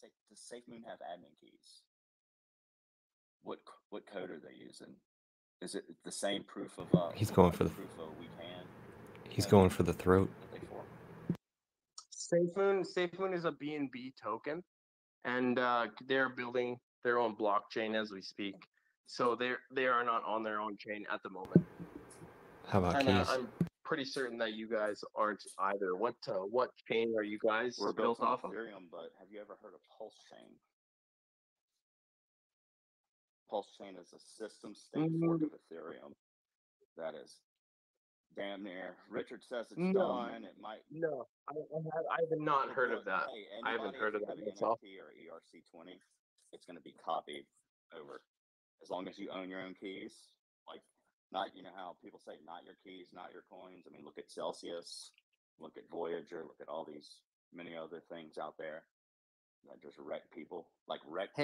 Sa- Does SafeMoon have admin keys? What what code are they using? Is it the same proof of? Uh, He's going for the- proof of we can. He's going for the throat. that they form? SafeMoon SafeMoon is a BNB token, and uh, they're building their own blockchain as we speak. So they're they are not on their own chain at the moment. How about And uh, keys? I'm pretty certain that you guys aren't either. What uh, what chain are you guys We're built built off of? Ethereum, but have you ever heard of Pulse Chain? Pulse Chain is a system state fork of Ethereum. That is damn near. Richard says it's No. done. It might. No, I, I, have, I have not heard of that. Hey, I haven't heard of that. NFT or ERC20, it's going to be copied over. As long as you own your own keys, like not you know how people say not your keys, not your coins. I mean, look at Celsius, look at Voyager, look at all these many other things out there that just wreck people, like wreck Hey,